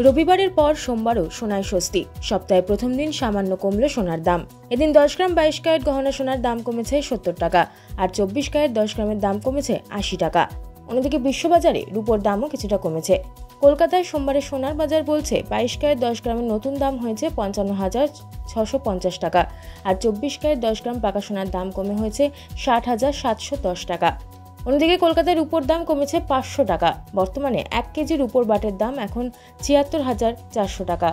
রবিবারের পর সোমবারও সোনায় স্বস্তি। সপ্তাহে প্রথম দিন সামান্য কমল সোনার দাম। এদিন দশ গ্রাম বাইশ ক্যারেট গহনা সোনার দাম কমেছে সত্তর টাকা আর চব্বিশ ক্যারেট দশ গ্রামের দাম কমেছে আশি টাকা। অন্যদিকে বিশ্ববাজারে রূপোর দামও কিছুটা কমেছে। কলকাতায় সোমবারে সোনার বাজার বলছে বাইশ ক্যারেট দশ গ্রামের নতুন দাম হয়েছে পঞ্চান্ন হাজার ছশো পঞ্চাশ টাকা আর চব্বিশ ক্যারেট দশ গ্রাম পাকা সোনার দাম কমে হয়েছে ষাট হাজার সাতশো দশ টাকা। অন্যদিকে কলকাতার রূপোর দাম কমেছে পাঁচশো টাকা। বর্তমানে এক কেজির রূপোর বাটের দাম এখন ছিয়াত্তর হাজার চারশো টাকা।